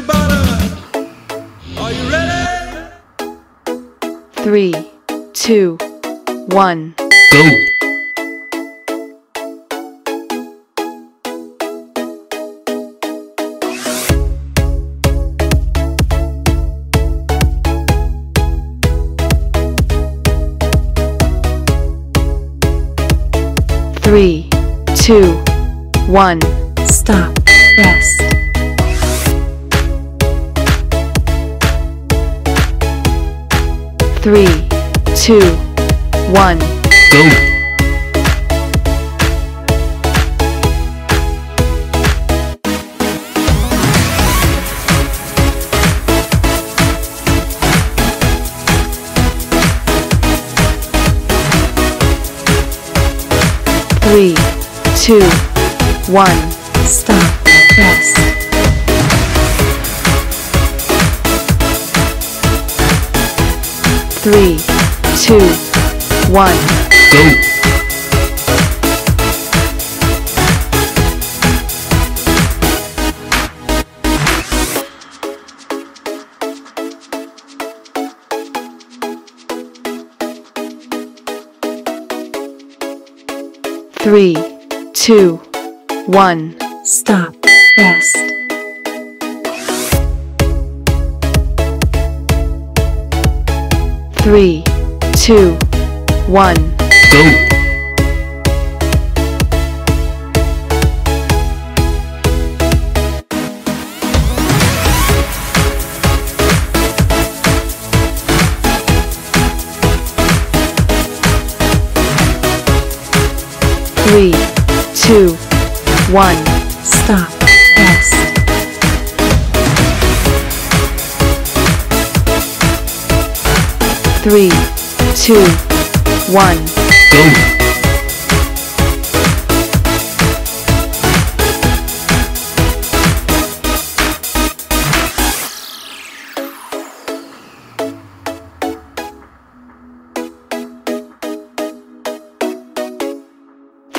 Are you ready? Three, two, one. Go! Three, two, one. Stop. Rest. Three, two, one. Go! Three, two, one. Stop. Rest. Three, two, one. Go! Three, two, one. Stop. Rest. Three, two, one. Go! Three, two, one. Stop. Rest. Three, two, one. Go!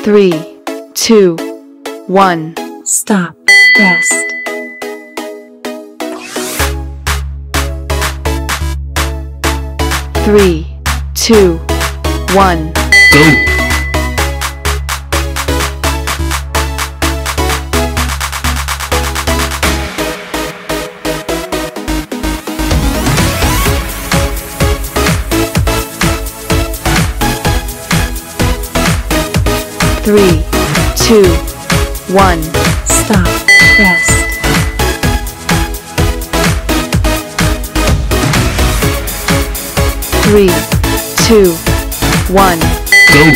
Three, two, one. Stop. Rest. Three, two, one. Go! Three, two, one. Stop. Rest. Three, two, one. Go!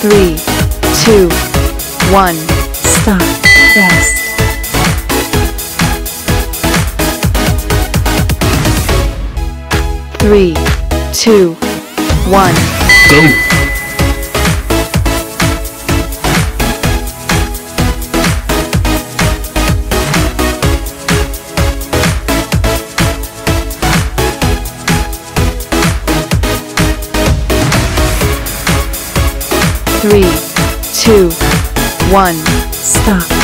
Three, two, one. Stop. Rest. Three, two, one. Go! Three, two, one. Stop.